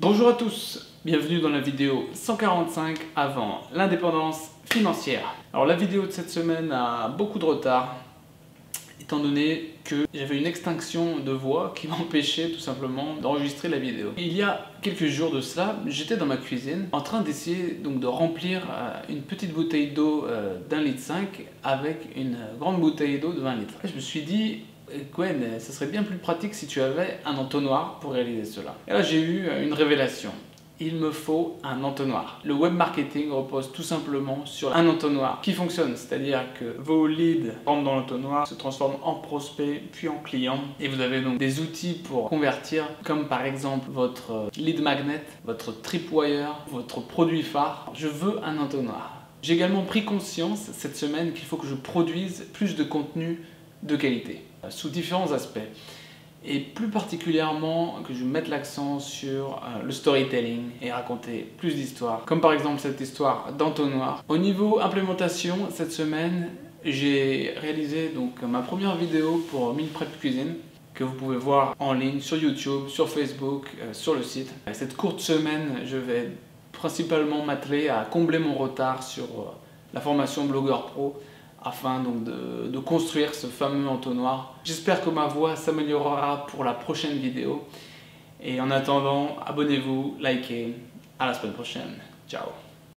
Bonjour à tous, bienvenue dans la vidéo 145 avant l'indépendance financière. Alors la vidéo de cette semaine a beaucoup de retard étant donné que j'avais une extinction de voix qui m'empêchait tout simplement d'enregistrer la vidéo. Il y a quelques jours de cela, j'étais dans ma cuisine en train d'essayer donc de remplir euh, une petite bouteille d'eau euh, d'un litre 5 avec une grande bouteille d'eau de 20 litres. je me suis dit Gwen, ce serait bien plus pratique si tu avais un entonnoir pour réaliser cela. Et là, j'ai eu une révélation. Il me faut un entonnoir. Le web marketing repose tout simplement sur un entonnoir qui fonctionne, c'est-à-dire que vos leads rentrent dans l'entonnoir, se transforment en prospects, puis en clients, et vous avez donc des outils pour convertir, comme par exemple votre lead magnet, votre tripwire, votre produit phare. Je veux un entonnoir. J'ai également pris conscience cette semaine qu'il faut que je produise plus de contenu de qualité, sous différents aspects. Et plus particulièrement que je mette l'accent sur euh, le storytelling et raconter plus d'histoires, comme par exemple cette histoire d'entonnoir. Au niveau implémentation, cette semaine, j'ai réalisé donc ma première vidéo pour Mille Prep Cuisine que vous pouvez voir en ligne sur YouTube, sur Facebook, euh, sur le site. Cette courte semaine, je vais principalement m'atteler à combler mon retard sur euh, la formation Blogueur Pro afin donc de, construire ce fameux entonnoir. J'espère que ma voix s'améliorera pour la prochaine vidéo. Et en attendant, abonnez-vous, likez. À la semaine prochaine. Ciao